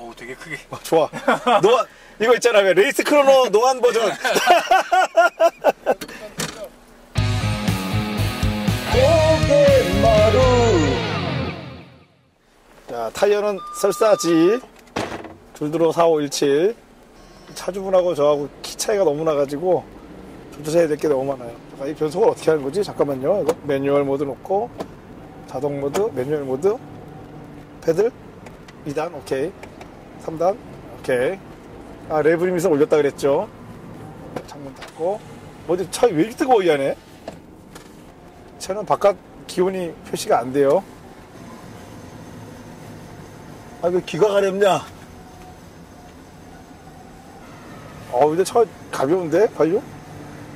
어우 되게 크게. 어, 좋아. 노안 이거 있잖아 왜 레이스 크로노 노안 버전. 고개마루. 자 타이어는 설사지. 둘드로 4517. 차주분하고 저하고 키 차이가 너무 나가지고 조절해야 될 게 너무 많아요. 아, 이 변속을 어떻게 하는 거지? 잠깐만요. 이거 매뉴얼 모드 놓고 자동 모드, 매뉴얼 모드, 패들 2단 오케이. 3단 오케이. 아 레브리밋을 올렸다 그랬죠. 창문 닫고 어디 차왜 이렇게 뜨거워 이 안에? 차는 바깥 기온이 표시가 안 돼요. 아 왜 귀가 가렵냐? 어 근데 차 가벼운데 발요?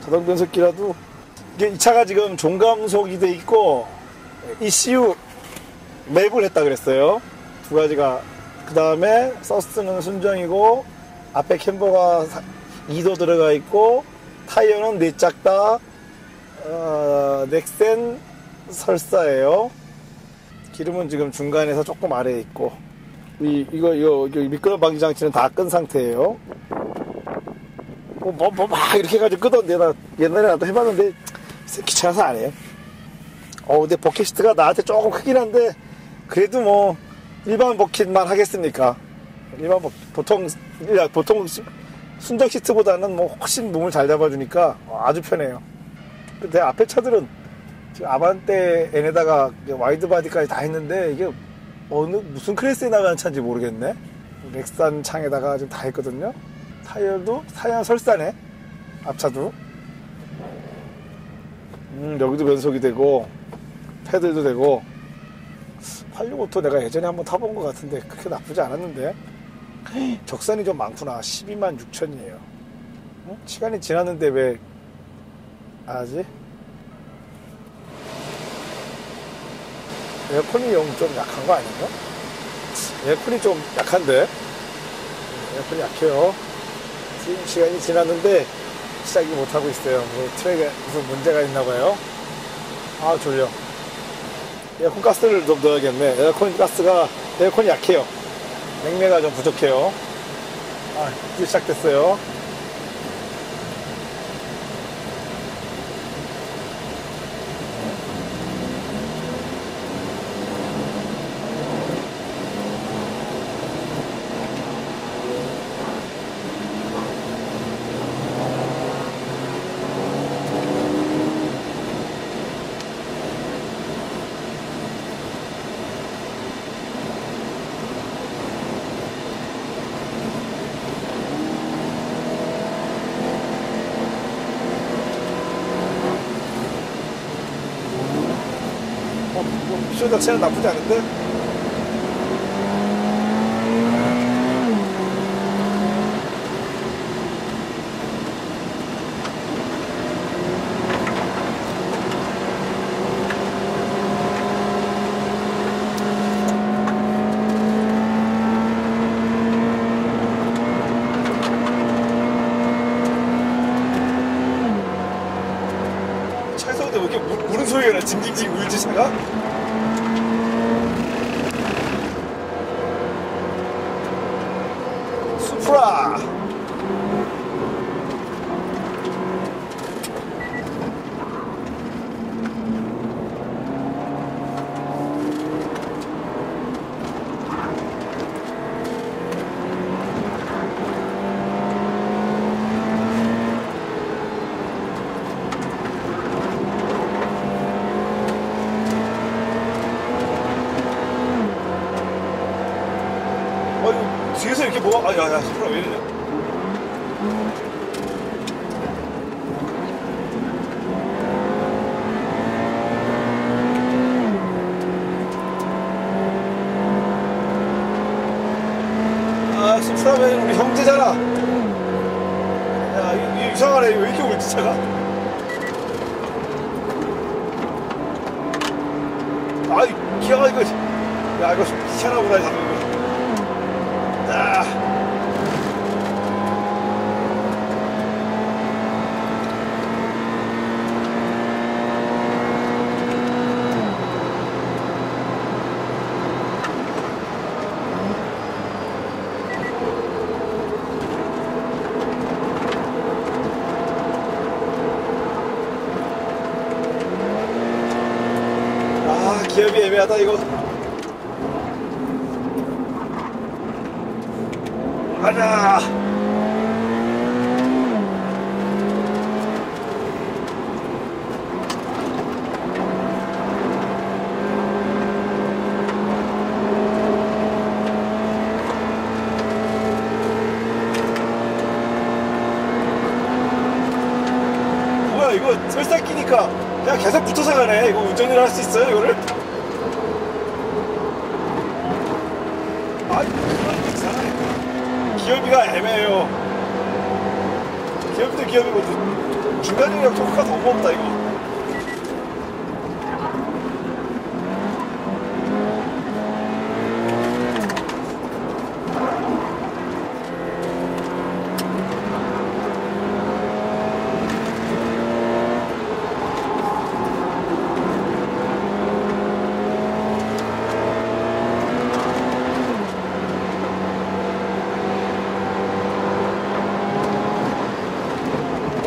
자동 변속기라도 이게 이 차가 지금 종감속이 돼 있고 ECU 맵을 했다 그랬어요. 두 가지가 그 다음에 서스는 순정이고 앞에 캠버가 2도 들어가 있고 타이어는 네짝다 어, 넥센 설사예요. 기름은 지금 중간에서 조금 아래에 있고 이, 이거 이거, 이거 미끄럼 방지 장치는 다 끈 상태예요. 뭐, 뭐, 뭐, 막 이렇게 해가지고 끄던데, 나 옛날에 나도 해봤는데, 귀찮아서 안 해요. 어, 근데 버킷시트가 나한테 조금 크긴 한데, 그래도 뭐, 일반 버킷만 하겠습니까? 일반 버, 보통, 야, 보통 순정 시트보다는 뭐 훨씬 몸을 잘 잡아주니까 아주 편해요. 근데 앞에 차들은 지금 아반떼 N에다가 wide body까지 다 했는데, 이게 어느, 무슨 클래스에 나가는 차인지 모르겠네? 렉산 창에다가 지금 다 했거든요? 타이어도 타이어 설사네 앞차도 음 여기도 변속이 되고 패들도 되고 86오토 내가 예전에 한번 타본 것 같은데 그렇게 나쁘지 않았는데 적산이 좀 많구나 12만 6천이에요 어? 시간이 지났는데 왜 아지 에어컨이 영좀 약한 거 아닌가? 에어컨이 좀 약한데 에어컨이 약해요 지금 시간이 지났는데 시작이 못하고 있어요. 뭐 트랙에 무슨 문제가 있나 봐요. 아 졸려. 에어컨 가스를 좀 넣어야겠네. 에어컨 가스가 에어컨이 약해요. 냉매가 좀 부족해요. 아 이제 시작됐어요. 어, 뭐 미션 자체는 나쁘지 않은데? 근데 왜 이렇게 물, 무는 소리가 나? 징징징 울지 차가? 수프라 어 이거 뒤에서 이렇게 뭐가 아 야야 수프라 왜 이러냐? 아 수프라면 우리 형제잖아. 야 이거, 이거 이상하네 왜 이렇게 울지 차가? 아이 기아가 이거 야 이거 희한하구나 자동이거 아. 애매하다 이거. 가자. 뭐야 이거 설사 끼니까 그냥 계속 붙어서 가네. 이거 운전을 할 수 있어요 이거를? 아 그런 거 있잖아요 기어비가 애매해요 기어비도 기어비고 중간중간 토크가 너무 없다 이거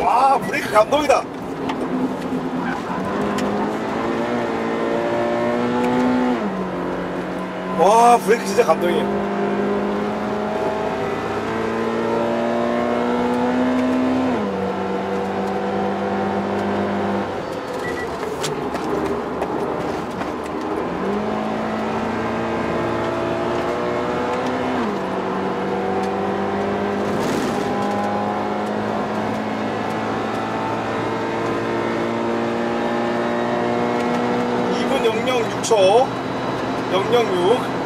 와 브레이크 감동이다. 와 브레이크 진짜 감동이에요 이분 006초 006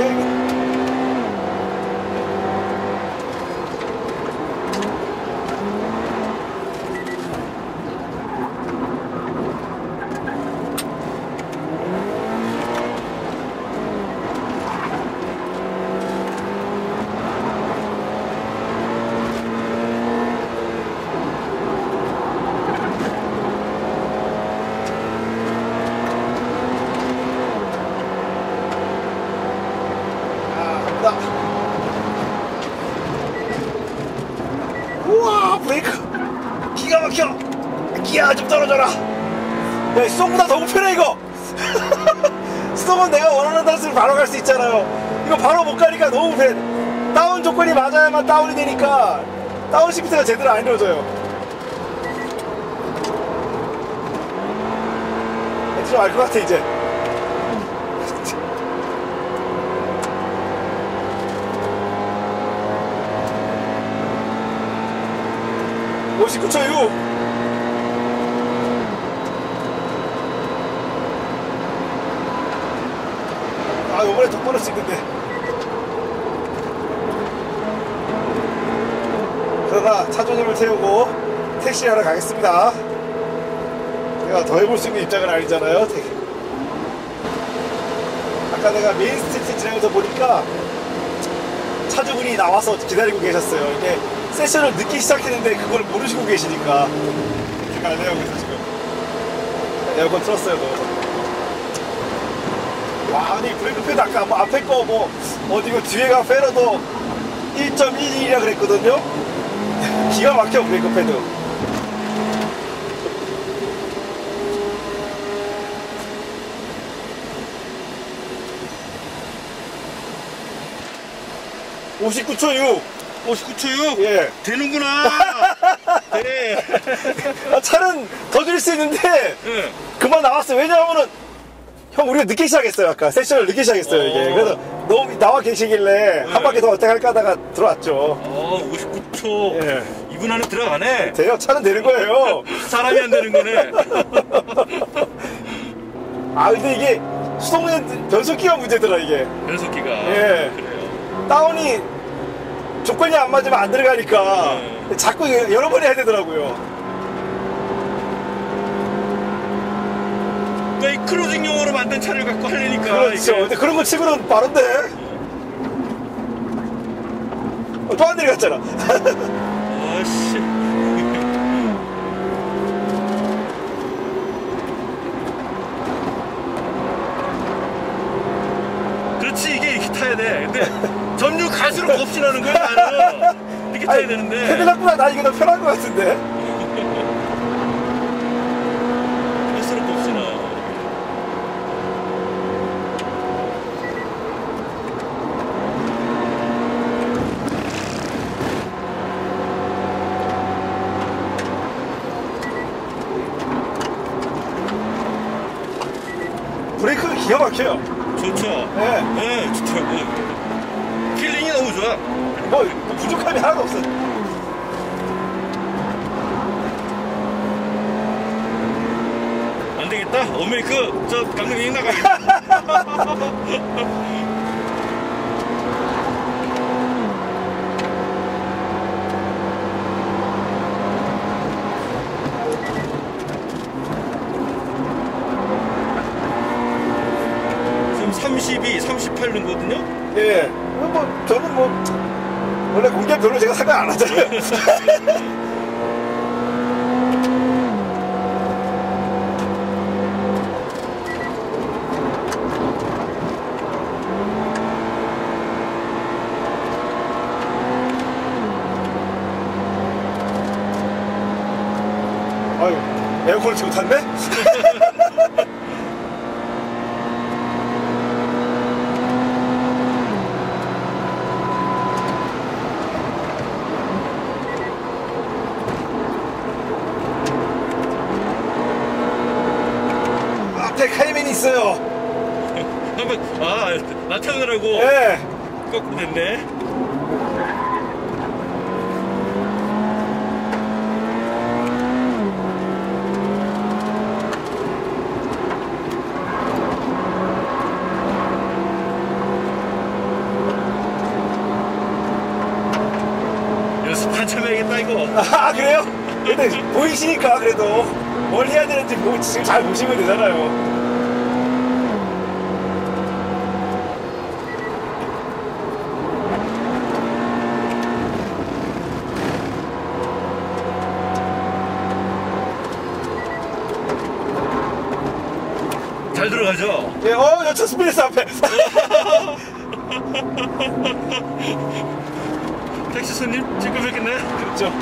기억이 아, 갑니다. 우와 브레이크 기가 막혀 기아 좀 떨어져라 야 수동보다 더 불편해 이거. 수동은 내가 원하는 단수를 바로 갈 수 있잖아요. 이거 바로 못 가니까 너무 불편해 다운 조건이 맞아야만 다운이 되니까 다운 시프트가 제대로 안 이루어져요. 좀알 것 같아 이제. 오십구 초 6 아, 수 있는데. 그러다 차주님을 태우고 택시 하러 가겠습니다. 내가 더 해볼 수 있는 입장은 아니잖아요. 택- 아까 내가 main straight 지나면서 보니까 차주분이 나와서 기다리고 계셨어요. 이게 세션을 늦게 시작했는데 그걸 모르시고 계시니까 이렇게 가네요. 그래서 지금 에어컨 틀었어요. 넣어서. 와, 아니 브레이크 패드 아까 뭐 앞에 거 뭐 어디 그 뒤에가 페로도 1.12이라 그랬거든요. 기가 막혀 브레이크 패드. (59초 6) 59초요? 예. 되는구나. 네. 아, 차는 더 줄 수 있는데 예. 그만 나왔어요. 왜냐하면은 형 우리가 늦게 시작했어요. 아까 세션을 늦게 시작했어요. 이게 어. 그래서 너무 나와 계시길래 한 바퀴 더 어떻게 할까 하다가 들어왔죠. 어, 59초. 예. 이분 안에 들어가네. 대요 차는 되는 거예요. 사람이 안 되는 거네. 아 근데 이게 수동의 변속기가 문제더라 이게 변속기가. 예. 그래요. 다운이 조건이 안 맞으면 안 들어가니까 네. 자꾸 여러 번 해야 되더라고요 이 크루징용으로 만든 차를 갖고 하려니까. 그렇죠 이게 근데 그런 거 치고는 빠른데 어, 또안 내려갔잖아 아씨. 그렇지 이게 이렇게 타야 돼. 근데 점유 갈수록 겁신하는 거야 나는. 이렇게 타야 아니, 되는데. 페달보다 나 이게 더 편한 것 같은데 갈수록 겁신아. 브레이크가 기가 막혀요 좋죠. 네. 네, 좋더라고. 좋아. 뭐 부족함이 하나도 없어 안 되겠다. 어메이크 저 강릉행 나가. 지금 32, 38 는거든요. 예. 뭐 저는 뭐 원래 공개 별로 아유, 에어컨을 치고 탔네? 앞에 카이맨이 있어요. 한번 아, 나 태우느라고 예. 거꾸로 됐네. 연습 한참 해야겠다 이거. 아, 그래요? 근데 보이시니까 그래도 뭘 해야 되는지 뭐 지금 잘 보시면 되잖아요. 잘 들어가죠. 예, 어, 여차 스피레스 앞에. 택시 손님 지금 뵙겠네. 그렇죠.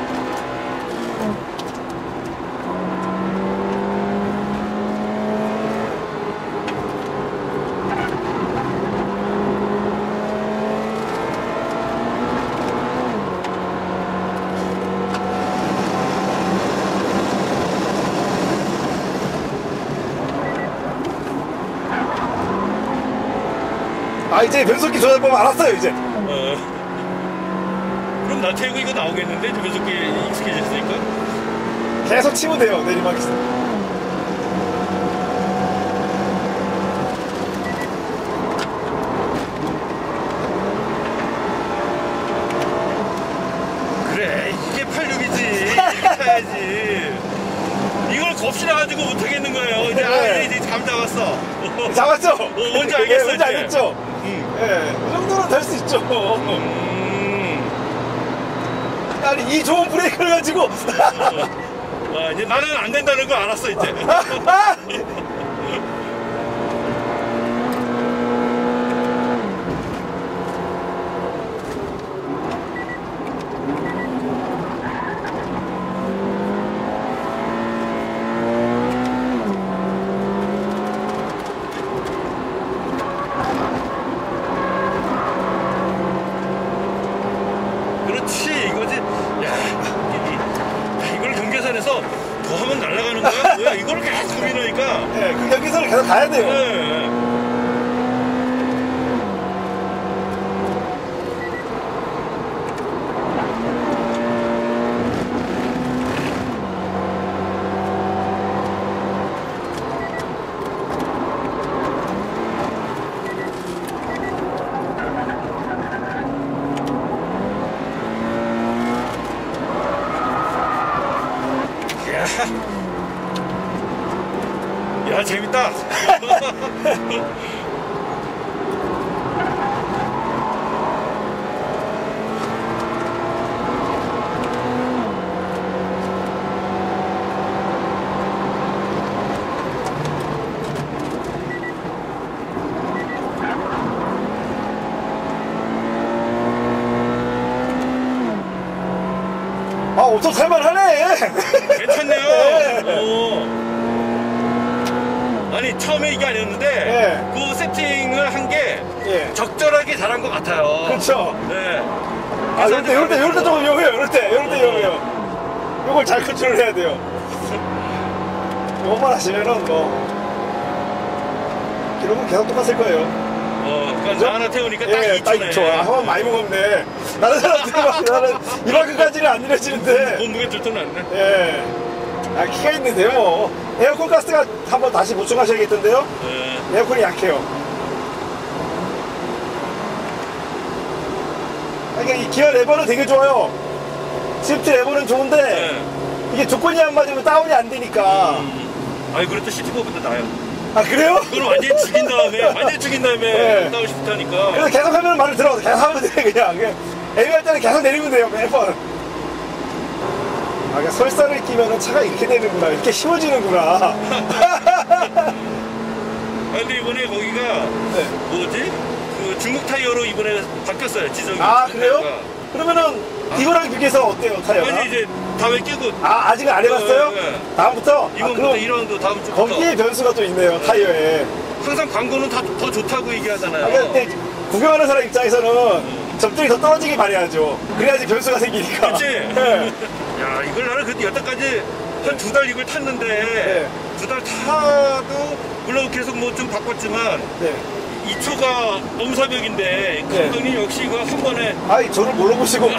아, 이제 변속기 조절 법 알았어요, 이제. 어. 나 태우고 이거 나오겠는데 저 변속기 익숙해졌으니까. 계속 치면 돼요, 내리막에서. 그래 이게 86이지 이렇게 타야지. 이걸 겁시나가지고 못하겠는 거예요. 이제 아 네. 이제 감 잡았어. 잡았죠? 뭔지 알겠어, 예, 뭔지. 알겠죠? 음. 예, 이 정도는 될 수 있죠. 음. 아니, 이 좋은 브레이크를 가지고. 아, 이제 나는 안 된다는 걸 알았어 이제. 그렇지 이거지. 야, 이, 이, 이걸 경계선에서 더 하면 날아가는 거야? 뭐야? 이걸 계속 고민하니까. 예, 그 경기선을 계속 가야 돼요. 네. 아, 오토 탈만하네. 괜찮네요. 네. 어. 아니 처음에 이게 아니었는데 네. 그 세팅을 한 게 예. 적절하게 잘한 것 같아요. 그렇죠. 네. 아, 이럴 때, 이럴 때, 이럴 때 조금 위험해요. 이럴 때, 이럴 때 위험해요. 이걸 잘 컨트롤 해야 돼요. 이것만 하시면은 뭐, 기록은 계속 똑같을 거예요. 어, 그러니까 나 하나 태우니까 딱 예, 2초네. 딱 2초. 아, 한번 많이 먹었네. 다른 사람들이 막, 나는 이만큼까지는 안 이래지는데. 몸무게 들통 났네. 예. 아, 키가 있는데요, 뭐. 에어컨 가스가 한번 다시 보충하셔야겠던데요? 네. 에어컨이 약해요. 아, 이 기어 레버는 되게 좋아요. 시프트 레버는 좋은데, 네. 이게 조건이 안 맞으면 다운이 안 되니까. 음. 아니 그래도 CT4보다 나아요. 아, 그래요? 그걸 완전 히 죽인 다음에 완전히 죽인 다음에 네. 다운 시프트 하니까 그래서 계속 하면 말을 들어. 계속 하면 돼, 그냥. 그냥 애매할 때는 계속 내리면 돼요, 매번. 아, 그러니까 설사를 끼면은 차가 이렇게 되는구나. 이렇게 쉬워지는구나. 아, 근데 이번에 거기가 네. 뭐지? 그 중국 타이어로 이번에 바뀌었어요 지정이. 아, 그래요? 타이어가. 그러면은 이거랑 비교해서 어때요, 타이어가? 아니 이제 다음에 끼고 아, 아직 안 해봤어요? 네, 네. 다음부터? 아, 이번부터 그럼 1라운드 다음 주부터 거기에 변수가 또 있네요, 타이어에. 항상 광고는 다 더 좋다고 얘기하잖아요. 아, 근데 구경하는 사람 입장에서는 점들이 더 떨어지게 바래야죠. 그래야지 변수가 생기니까. 그치? 네. 야 이걸 나는 그래도 여태까지 한 두 달 이걸 탔는데 네. 두 달 타도 물론 계속 뭐 좀 바꿨지만 네. 2초가 엄사벽인데 감독님 역시 이거 한 번에 아이, 저를 몰라보시고.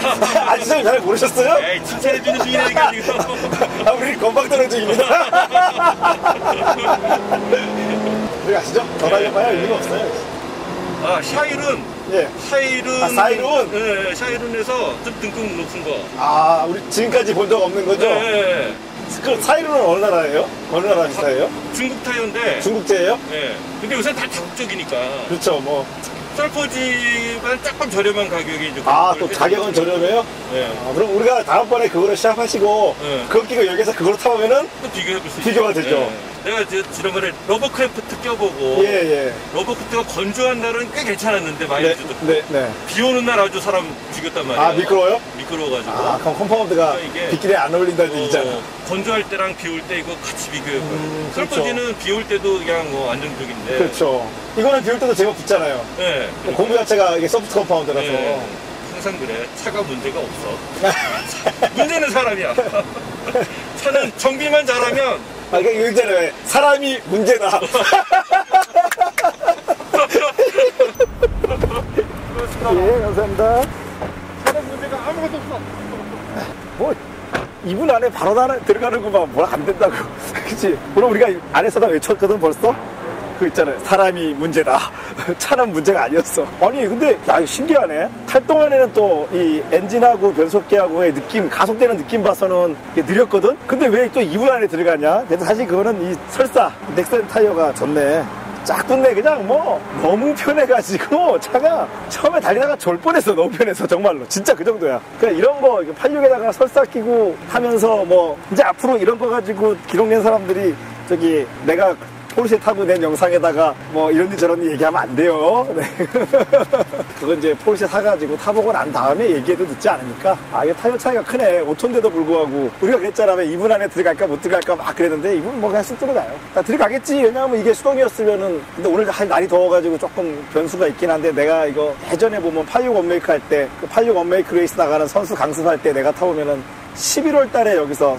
아지상이 잘 모르셨어요? 에이 칭찬해주는 중이라니까 지금 아, 우리 건방 떠는 중입니다. 우리 아시죠? 더 달려봐야 의미가 없어요. 아 샤일은 예. 샤일은 아, 샤일은? 네 샤일은에서 좀 등급 높은 거 아, 우리 지금까지 본 적 없는 거죠? 네, 그 사이로는 어느 나라예요? 어느 나라 비싸예요? 중국 타이어인데 중국제예요? 네. 근데 요새 다 자국적이니까 그렇죠, 뭐. 썰퍼지만 조금 저렴한 가격에 이제 아, 그걸 또 가격은 저렴해요? 네. 아, 그럼 우리가 다음번에 그거를 시합하시고, 네. 그거 끼고 여기서 그거로 타보면은, 또 비교해 볼 수 비교가 되죠. 내가 지- 지난번에 러버크래프트 껴보고 예, 예. 러버크래프트가 건조한 날은 꽤 괜찮았는데 네, 마일리지도 네, 네. 비 오는 날 아주 사람 죽였단 말이야. 아, 미끄러워요? 미끄러워가지고. 아, 그럼 컴파운드가 그러니까 이게- 빗길에 안 어울린다는 얘기잖아. 어, 건조할 때랑 비 올 때 이거 같이 비교해 봐요. 음, 설거지는 비 올 때도 그냥 뭐 안정적인데. 그렇죠. 이거는 비올 때도 제법 붙잖아요. 네. 공부 자체가 이게 소프트 컴파운드라서. 네. 항상 그래. 차가 문제가 없어. 문제는 사람이야. 차는 정비만 잘하면 아, 그러니까 이거 있잖아요. 사람이 문제다. 예, 감사합니다. 차는 문제가 아무것도 없어. 뭐, 2분 안에 바로 나 들어가는구만. 뭘 안 된다고. 그치? 물론 우리가 안에서 다 외쳤거든, 벌써? 그 있잖아요. 사람이 문제다. 차는 문제가 아니었어. 아니, 근데, 야, 신기하네. 탈 동안에는 또 이 엔진하고 변속기하고의 느낌, 가속되는 느낌 봐서는 느렸거든? 근데 왜 또 2분 안에 들어가냐? 그래서 사실 그거는 이 설사, 넥센 타이어가 좋네. 쫙 붙네 그냥 뭐 너무 편해가지고 차가 처음에 달리다가 졸 뻔했어 너무 편해서 정말로 진짜 그 정도야 그냥 이런 거 86에다가 설사 끼고 하면서 뭐 이제 앞으로 이런 거 가지고 기록 낸 사람들이 저기 내가 포르쉐 타고 낸 영상에다가 뭐 이런지 저런지 얘기하면 안 돼요. 네. 그건 이제 포르쉐 사가지고 타보고 난 다음에 얘기해도 늦지 않으니까 아 이게 타이어 차이가 크네 5톤인데도 불구하고 우리가 그랬잖아 왜 2분 안에 들어갈까 못 들어갈까 막 그랬는데 이분 뭐 그냥 쑥 들어가요. 나 들어가겠지 왜냐하면 이게 수동이었으면은 근데 오늘 할 날이 더워가지고 조금 변수가 있긴 한데 내가 이거 예전에 보면 86 원메이크 할 때 그 86 원메이크 레이스 나가는 선수 강습할 때 내가 타보면은 11월 달에 여기서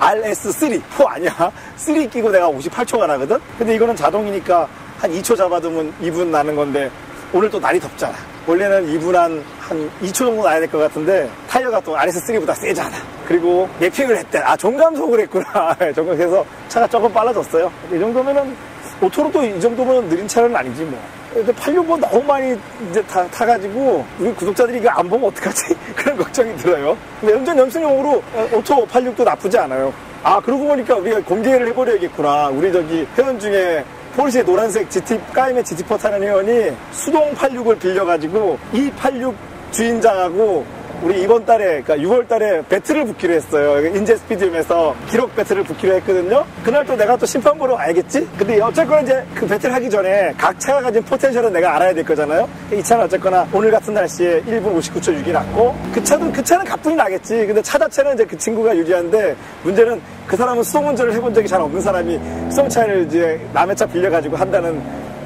RS3, 4 아니야. 3 끼고 내가 58초가 나거든? 근데 이거는 자동이니까 한 2초 잡아두면 2분 나는 건데, 오늘 또 날이 덥잖아. 원래는 2분 한, 한 2초 정도 나야 될 것 같은데, 타이어가 또 RS3보다 세잖아. 그리고 매핑을 했대. 아, 종감속을 했구나. 그래서 차가 조금 빨라졌어요. 이 정도면은, 오토로도 이 정도면 느린 차는 아니지 뭐. 근데 86번 너무 많이 이제 타, 타가지고 우리 구독자들이 이거 안 보면 어떡하지? 그런 걱정이 들어요. 근데 연습용으로 어, 오토 86도 나쁘지 않아요. 아 그러고 보니까 우리가 공개를 해버려야겠구나. 우리 저기 회원 중에 포르쉐 노란색 GT 까임의 GT4 타는 회원이 수동 86을 빌려가지고 이 86 주인장하고 우리 이번 달에 그러니까 6월 달에 배틀을 붙기로 했어요. 인제 스피디움에서 기록 배틀을 붙기로 했거든요. 그날 또 내가 또 심판 보러 와야겠지? 근데 어쨌거나 이제 그 배틀 하기 전에 각 차가 가진 포텐셜은 내가 알아야 될 거잖아요. 이 차는 어쨌거나 오늘 같은 날씨에 1분 59초 6이 났고 그 차도 그 차는 가뿐히 나겠지. 근데 차 자체는 이제 그 친구가 유리한데 문제는 그 사람은 수동 운전을 해본 적이 잘 없는 사람이 수동 차를 이제 남의 차 빌려가지고 한다는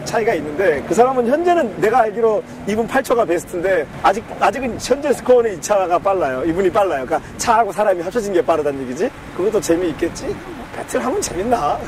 차이가 있는데 그 사람은 현재는 내가 알기로 2분 8초가 베스트인데 아직 아직은 현재 스코어는 이 차가 빨라요. 이분이 빨라요. 그러니까 차하고 사람이 합쳐진 게 빠르다는 얘기지. 그것도 재미있겠지. 배틀 하면 재밌나?